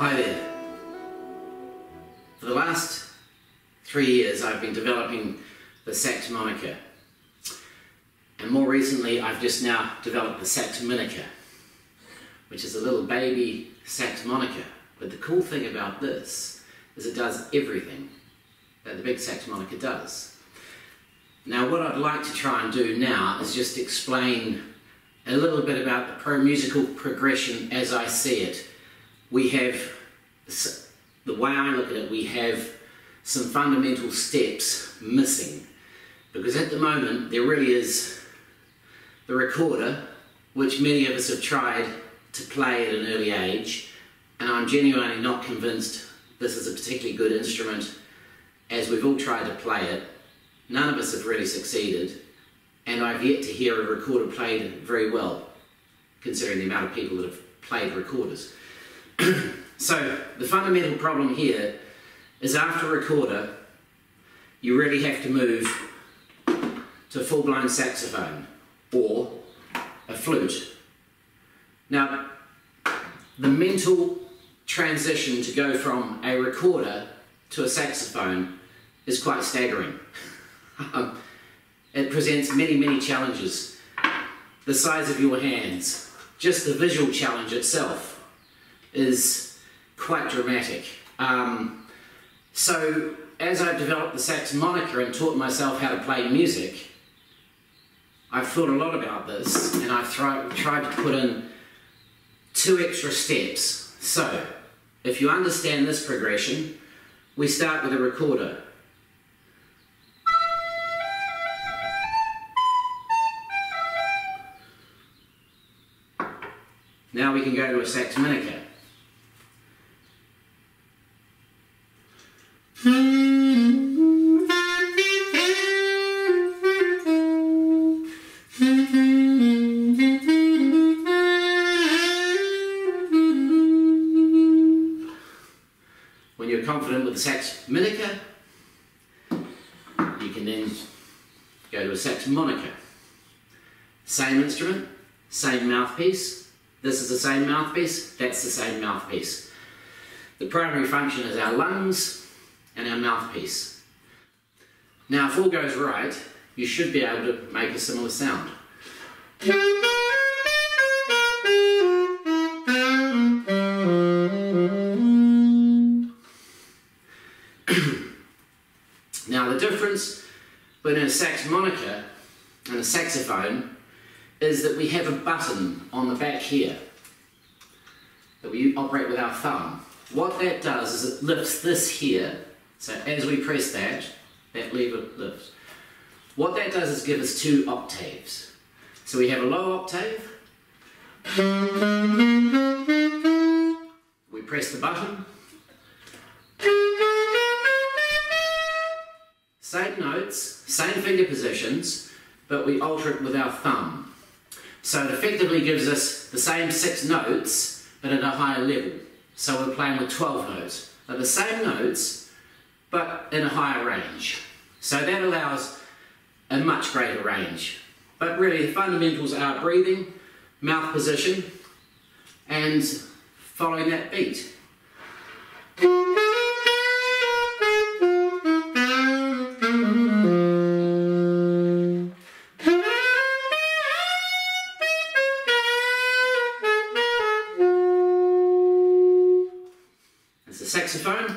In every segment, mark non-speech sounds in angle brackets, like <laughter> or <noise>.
Hi there. For the last three years, I've been developing the moniker. And more recently, I've just now developed the sax minica, which is a little baby moniker. But the cool thing about this is it does everything that the big moniker does. Now, what I'd like to try and do now is just explain a little bit about the pro musical progression as I see it we have, the way I look at it, we have some fundamental steps missing. Because at the moment, there really is the recorder, which many of us have tried to play at an early age, and I'm genuinely not convinced this is a particularly good instrument. As we've all tried to play it, none of us have really succeeded, and I've yet to hear a recorder played very well, considering the amount of people that have played recorders. <clears throat> so the fundamental problem here is after recorder, you really have to move to a full-blown saxophone or a flute. Now, the mental transition to go from a recorder to a saxophone is quite staggering. <laughs> um, it presents many, many challenges. The size of your hands, just the visual challenge itself is quite dramatic. Um, so as I've developed the sax monica and taught myself how to play music, I've thought a lot about this and I've tried to put in two extra steps. So, if you understand this progression, we start with a recorder. Now we can go to a sax minica. Same instrument, same mouthpiece. This is the same mouthpiece, that's the same mouthpiece. The primary function is our lungs and our mouthpiece. Now, if all goes right, you should be able to make a similar sound. <clears throat> now, the difference between a sax monica and a saxophone is that we have a button on the back here that we operate with our thumb. What that does is it lifts this here, so as we press that, that lever lifts. What that does is give us two octaves. So we have a low octave, we press the button, same notes, same finger positions, but we alter it with our thumb. So it effectively gives us the same six notes, but at a higher level. So we're playing with 12 notes. They're the same notes, but in a higher range. So that allows a much greater range. But really, the fundamentals are breathing, mouth position, and following that beat. Saxophone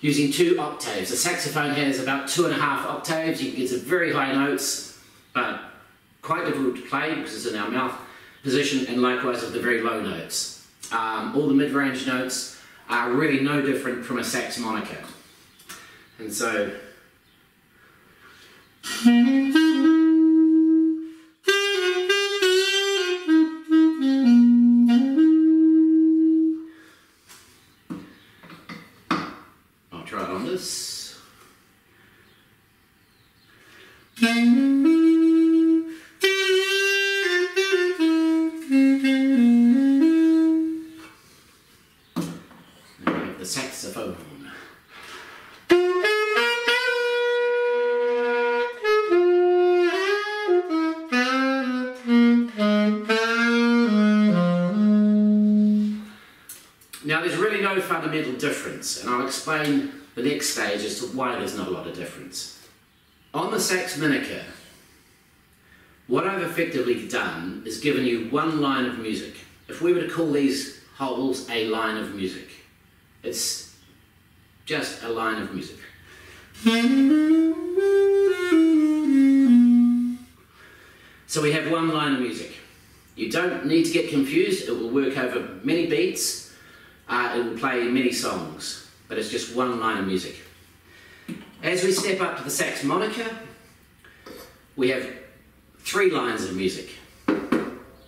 using two octaves. The saxophone has about two and a half octaves. You can get some very high notes, but quite difficult to play because it's in our mouth position, and likewise with the very low notes. Um, all the mid-range notes are really no different from a sax monica. And so... Now there's really no fundamental difference, and I'll explain the next stage as to why there's not a lot of difference. On the sax minica, what I've effectively done is given you one line of music. If we were to call these holes a line of music, it's just a line of music. So we have one line of music. You don't need to get confused, it will work over many beats, uh, it will play many songs, but it's just one line of music. As we step up to the sax monica, we have three lines of music.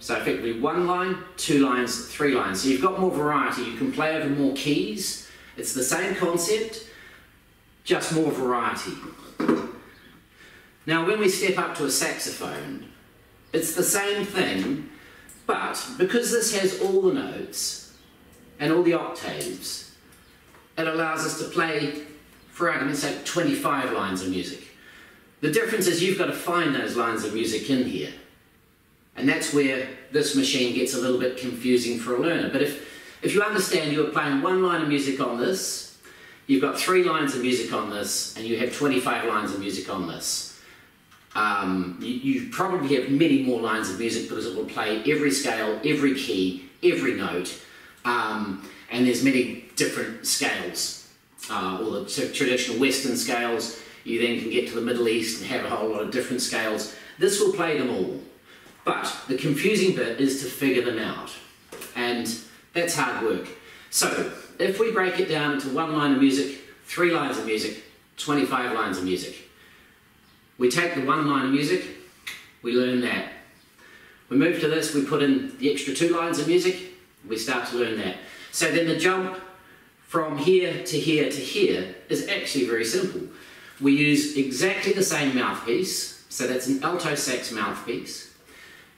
So effectively one line, two lines, three lines. So you've got more variety, you can play over more keys. It's the same concept, just more variety. Now when we step up to a saxophone, it's the same thing, but because this has all the notes and all the octaves, it allows us to play, for argument's sake, 25 lines of music. The difference is you've got to find those lines of music in here. And that's where this machine gets a little bit confusing for a learner. But if, if you understand you're playing one line of music on this, you've got three lines of music on this, and you have 25 lines of music on this, um, you, you, probably have many more lines of music because it will play every scale, every key, every note, um, and there's many different scales. Uh, all the traditional Western scales, you then can get to the Middle East and have a whole lot of different scales. This will play them all. But the confusing bit is to figure them out. And that's hard work. So, if we break it down into one line of music, three lines of music, 25 lines of music, we take the one line of music, we learn that. We move to this, we put in the extra two lines of music, we start to learn that. So then the jump from here to here to here is actually very simple. We use exactly the same mouthpiece, so that's an alto sax mouthpiece.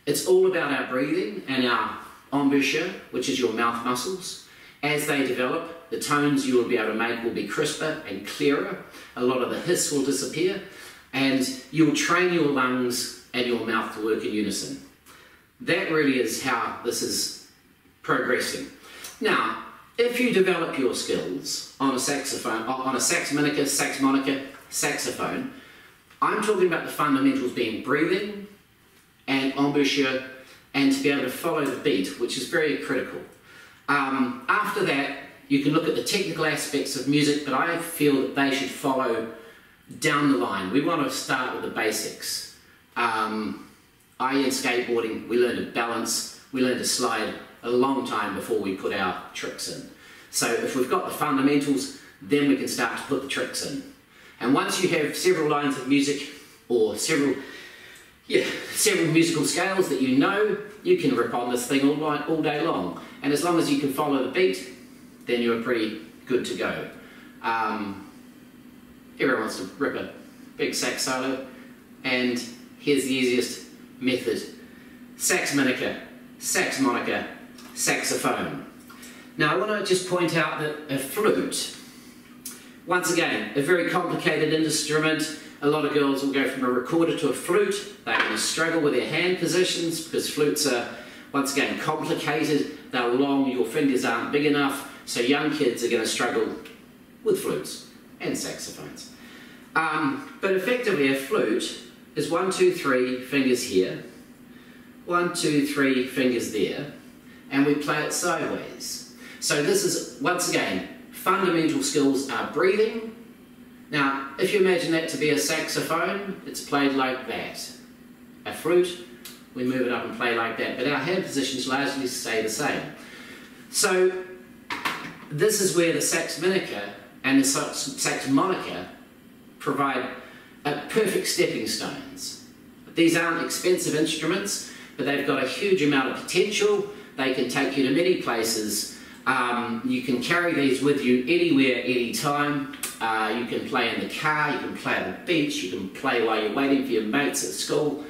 It's all about our breathing and our embouchure, which is your mouth muscles. As they develop, the tones you will be able to make will be crisper and clearer. A lot of the hiss will disappear and you'll train your lungs and your mouth to work in unison. That really is how this is progressing. Now, if you develop your skills on a saxophone, on a sax minica, sax monica, saxophone, I'm talking about the fundamentals being breathing and embouchure and to be able to follow the beat, which is very critical. Um, after that, you can look at the technical aspects of music, but I feel that they should follow down the line. We want to start with the basics. Um, I, in skateboarding, we learned to balance, we learned to slide a long time before we put our tricks in. So if we've got the fundamentals, then we can start to put the tricks in. And once you have several lines of music or several, yeah, several musical scales that you know, you can rip on this thing all, all day long. And as long as you can follow the beat, then you're pretty good to go. Um, Everyone wants to rip a big sax solo, and here's the easiest method. Sax minica, sax monica, saxophone. Now I want to just point out that a flute, once again, a very complicated instrument. A lot of girls will go from a recorder to a flute. They're going to struggle with their hand positions because flutes are, once again, complicated. They're long, your fingers aren't big enough, so young kids are going to struggle with flutes and saxophones. Um, but effectively a flute is one, two, three fingers here, one, two, three fingers there, and we play it sideways. So this is, once again, fundamental skills are breathing. Now, if you imagine that to be a saxophone, it's played like that. A flute, we move it up and play like that, but our hand positions largely stay the same. So this is where the sax minica and the sax monica provide perfect stepping stones. These aren't expensive instruments, but they've got a huge amount of potential. They can take you to many places. Um, you can carry these with you anywhere, anytime. Uh, you can play in the car, you can play on the beach, you can play while you're waiting for your mates at school.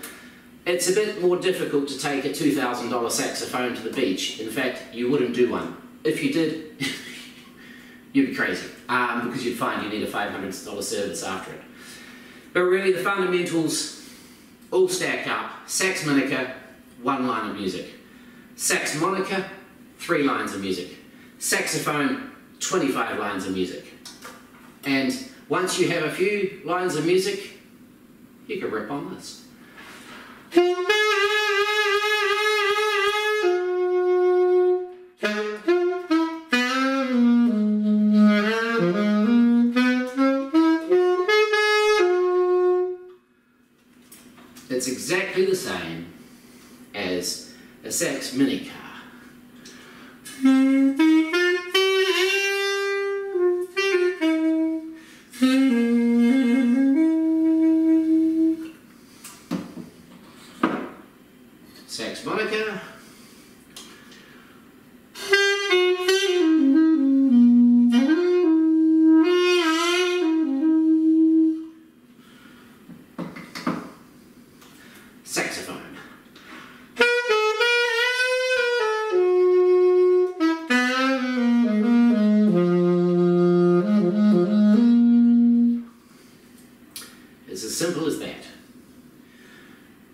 It's a bit more difficult to take a $2,000 saxophone to the beach. In fact, you wouldn't do one. If you did, <laughs> you'd be crazy um, because you'd find you need a $500 service after it. But really, the fundamentals all stack up. Sax minica, one line of music. Sax monica, three lines of music. Saxophone, 25 lines of music. And once you have a few lines of music, you can rip on this. It's exactly the same as a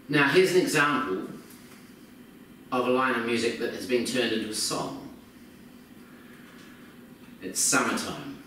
Now, here's an example of a line of music that has been turned into a song. It's summertime.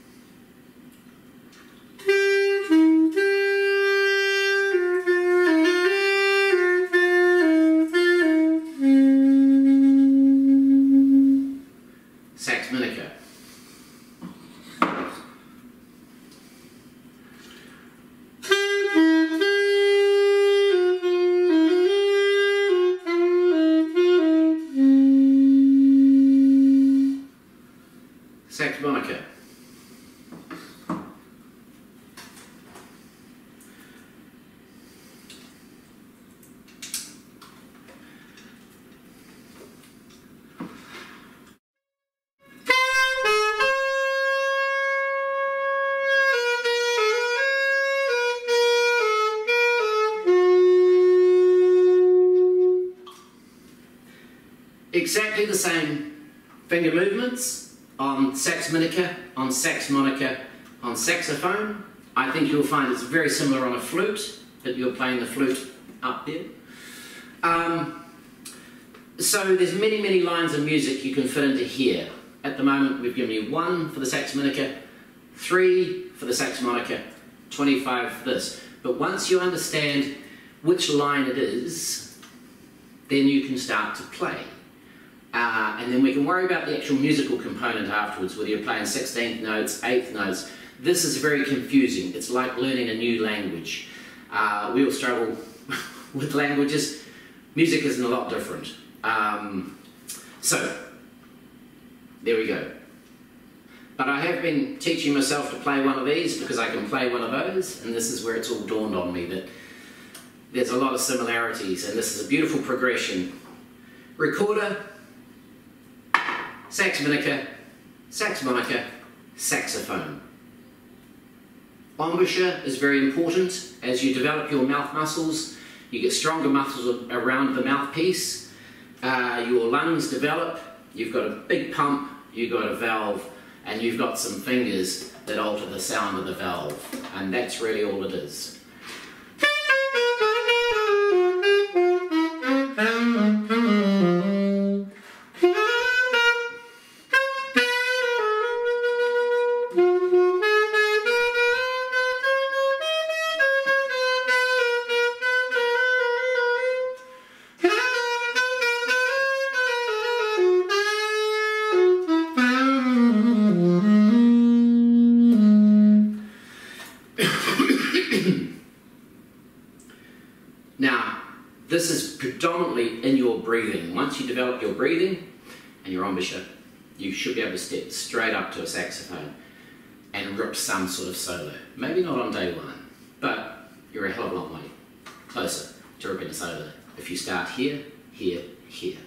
Exactly the same finger movements on sax minica, on sax monica, on saxophone. I think you'll find it's very similar on a flute, but you're playing the flute up there. Um, so there's many, many lines of music you can fit into here. At the moment, we've given you one for the sax minica, three for the sax monica, 25 for this. But once you understand which line it is, then you can start to play. Uh, and then we can worry about the actual musical component afterwards, whether you're playing 16th notes, 8th notes. This is very confusing. It's like learning a new language. Uh, we all struggle <laughs> with languages. Music isn't a lot different. Um, so, there we go. But I have been teaching myself to play one of these because I can play one of those, and this is where it's all dawned on me that there's a lot of similarities, and this is a beautiful progression. Recorder, sax minica, sax saxophone. Embouchure is very important. As you develop your mouth muscles, you get stronger muscles around the mouthpiece. Uh, your lungs develop. You've got a big pump, you've got a valve, and you've got some fingers that alter the sound of the valve. And that's really all it is. This is predominantly in your breathing. Once you develop your breathing and your embouchure, you should be able to step straight up to a saxophone and rip some sort of solo. Maybe not on day one, but you're a hell of a long way closer to ripping a solo if you start here, here, here.